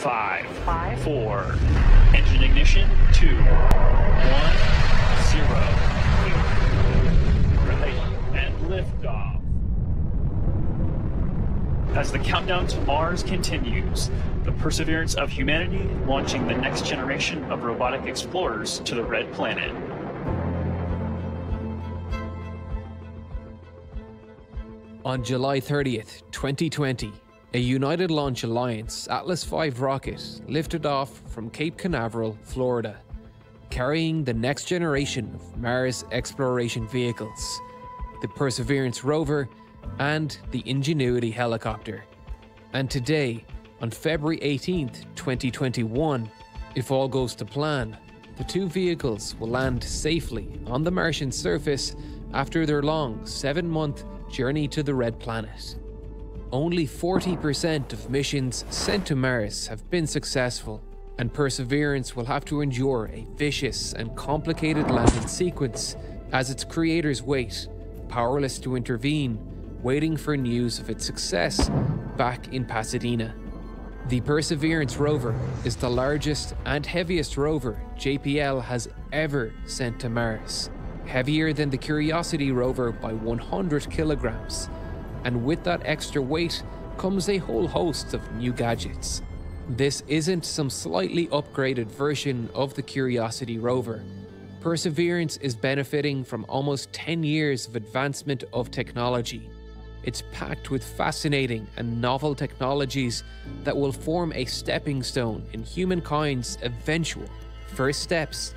Five, Five. four, engine ignition, two, one, zero. Right, and liftoff. As the countdown to Mars continues, the perseverance of humanity launching the next generation of robotic explorers to the Red Planet. On July 30th, 2020, a United Launch Alliance Atlas V rocket lifted off from Cape Canaveral, Florida, carrying the next generation of Mars exploration vehicles the Perseverance rover and the Ingenuity helicopter. And today, on February 18th, 2021, if all goes to plan, the two vehicles will land safely on the Martian surface after their long seven month journey to the Red Planet. Only 40% of missions sent to Mars have been successful, and Perseverance will have to endure a vicious and complicated landing sequence as its creators wait, powerless to intervene, waiting for news of its success back in Pasadena. The Perseverance rover is the largest and heaviest rover JPL has ever sent to Mars, heavier than the Curiosity rover by 100 kilograms. And with that extra weight comes a whole host of new gadgets. This isn't some slightly upgraded version of the Curiosity rover. Perseverance is benefiting from almost 10 years of advancement of technology. It's packed with fascinating and novel technologies that will form a stepping stone in humankind's eventual first steps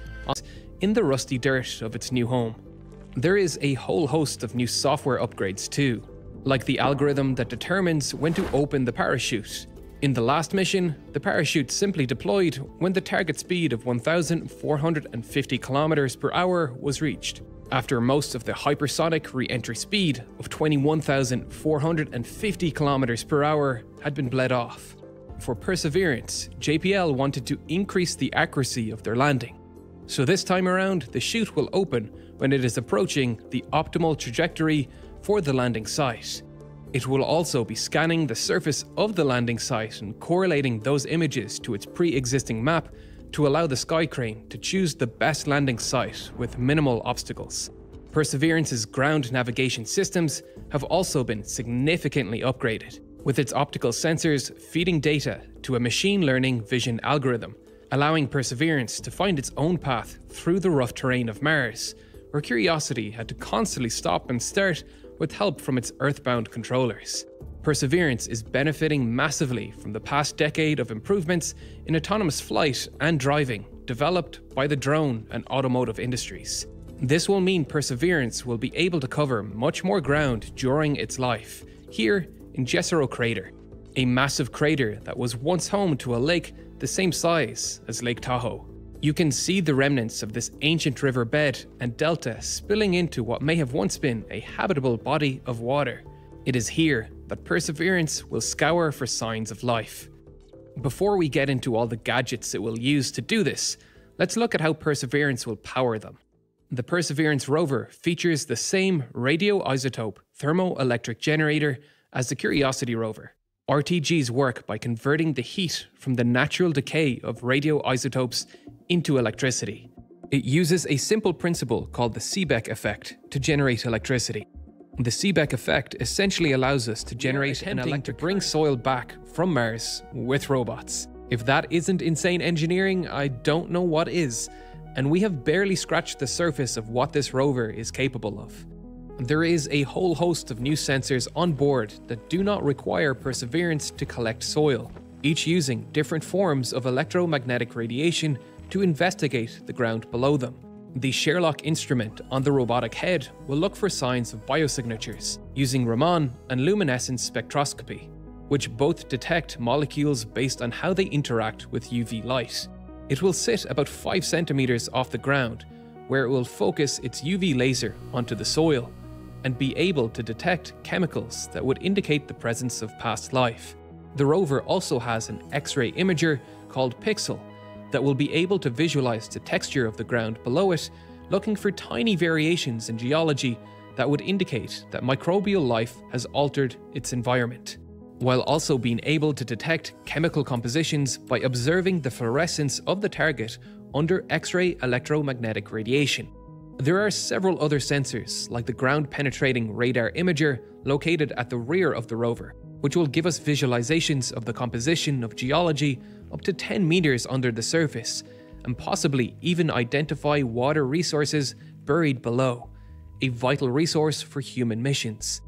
in the rusty dirt of its new home. There is a whole host of new software upgrades too, like the algorithm that determines when to open the parachute. In the last mission, the parachute simply deployed when the target speed of 1,450 kilometers per hour was reached after most of the hypersonic re-entry speed of 21,450 kilometers per hour had been bled off. For Perseverance, JPL wanted to increase the accuracy of their landing. So this time around, the chute will open when it is approaching the optimal trajectory for the landing site. It will also be scanning the surface of the landing site and correlating those images to its pre-existing map to allow the sky crane to choose the best landing site with minimal obstacles. Perseverance's ground navigation systems have also been significantly upgraded, with its optical sensors feeding data to a machine learning vision algorithm, allowing Perseverance to find its own path through the rough terrain of Mars, where Curiosity had to constantly stop and start with help from its earthbound controllers. Perseverance is benefiting massively from the past decade of improvements in autonomous flight and driving developed by the drone and automotive industries. This will mean Perseverance will be able to cover much more ground during its life, here in Jezero Crater, a massive crater that was once home to a lake the same size as Lake Tahoe. You can see the remnants of this ancient riverbed and delta spilling into what may have once been a habitable body of water. It is here that Perseverance will scour for signs of life. Before we get into all the gadgets it will use to do this, let's look at how Perseverance will power them. The Perseverance rover features the same radioisotope thermoelectric generator as the Curiosity rover. RTGs work by converting the heat from the natural decay of radioisotopes into electricity. It uses a simple principle called the Seebeck effect to generate electricity. The Seebeck effect essentially allows us to generate an electric to bring soil back from Mars with robots. If that isn't insane engineering, I don't know what is, and we have barely scratched the surface of what this rover is capable of. There is a whole host of new sensors on board that do not require Perseverance to collect soil, each using different forms of electromagnetic radiation to investigate the ground below them. The SHERLOC instrument on the robotic head will look for signs of biosignatures using Raman and luminescence spectroscopy, which both detect molecules based on how they interact with UV light. It will sit about 5 centimeters off the ground, where it will focus its UV laser onto the soil and be able to detect chemicals that would indicate the presence of past life. The rover also has an X ray imager called PIXL that will be able to visualize the texture of the ground below it, looking for tiny variations in geology that would indicate that microbial life has altered its environment. while also being able to detect chemical compositions by observing the fluorescence of the target under X ray electromagnetic radiation. There are several other sensors, like the ground penetrating radar imager located at the rear of the rover, which will give us visualizations of the composition of geology up to 10 meters under the surface, and possibly even identify water resources buried below, a vital resource for human missions.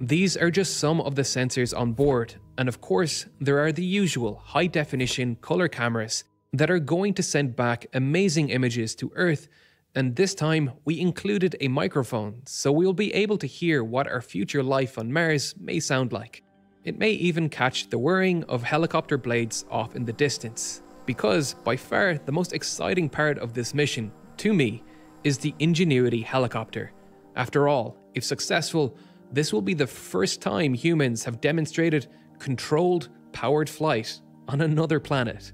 These are just some of the sensors on board, and of course, there are the usual high definition color cameras that are going to send back amazing images to Earth. And this time, we included a microphone, so we'll be able to hear what our future life on Mars may sound like. It may even catch the whirring of helicopter blades off in the distance, because by far the most exciting part of this mission, to me, is the Ingenuity helicopter. After all, if successful, this will be the first time humans have demonstrated controlled, powered flight on another planet.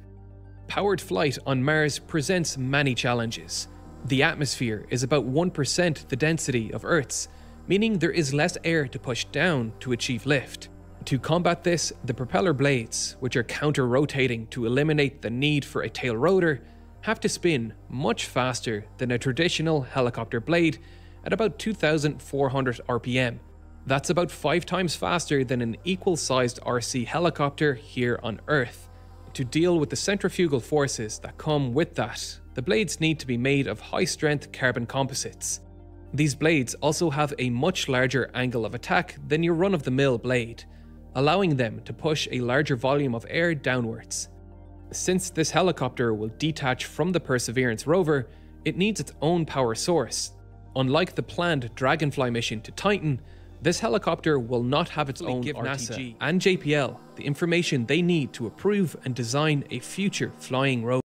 Powered flight on Mars presents many challenges. The atmosphere is about 1% the density of Earth's, meaning there is less air to push down to achieve lift. To combat this, the propeller blades, which are counter rotating to eliminate the need for a tail rotor, have to spin much faster than a traditional helicopter blade at about 2400 RPM. That's about five times faster than an equal sized RC helicopter here on Earth. To deal with the centrifugal forces that come with that, the blades need to be made of high strength carbon composites. These blades also have a much larger angle of attack than your run of the mill blade, allowing them to push a larger volume of air downwards. Since this helicopter will detach from the Perseverance rover, it needs its own power source. Unlike the planned Dragonfly mission to Titan, this helicopter will not have its own give RTG and JPL the information they need to approve and design a future flying rover.